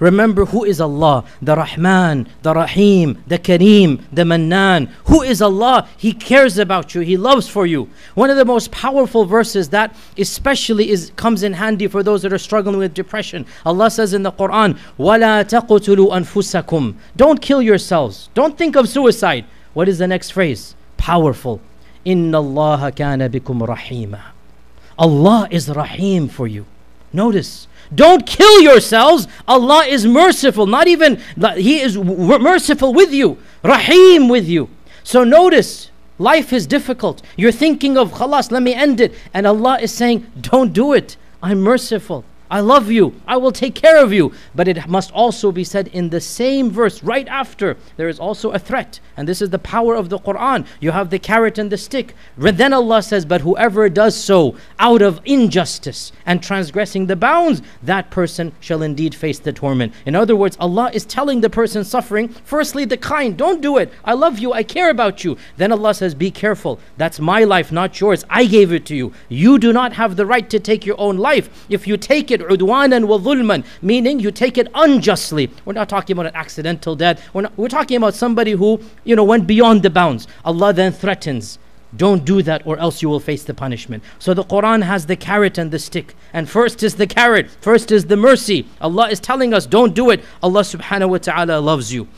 Remember who is Allah, the Rahman, the Rahim, the Kareem, the Mannan. Who is Allah? He cares about you, He loves for you. One of the most powerful verses that especially is comes in handy for those that are struggling with depression. Allah says in the Quran, وَلَا تَقْتُلُوا أَنفُسَكُمْ Don't kill yourselves. Don't think of suicide. What is the next phrase? Powerful. إِنَّ اللَّهَ كَانَ بِكُمْ رَحِيمًا Allah is Rahim for you. Notice, don't kill yourselves. Allah is merciful. Not even, He is merciful with you, Rahim with you. So notice, life is difficult. You're thinking of, khalas, let me end it. And Allah is saying, don't do it. I'm merciful. I love you. I will take care of you. But it must also be said in the same verse, right after, there is also a threat. And this is the power of the Quran. You have the carrot and the stick. Then Allah says, But whoever does so out of injustice and transgressing the bounds, that person shall indeed face the torment. In other words, Allah is telling the person suffering, firstly, the kind, don't do it. I love you. I care about you. Then Allah says, Be careful. That's my life, not yours. I gave it to you. You do not have the right to take your own life. If you take it wa dhulman, meaning you take it unjustly. We're not talking about an accidental death. We're, not, we're talking about somebody who you know, went beyond the bounds. Allah then threatens, don't do that or else you will face the punishment. So the Quran has the carrot and the stick. And first is the carrot, first is the mercy. Allah is telling us, don't do it. Allah subhanahu wa ta'ala loves you.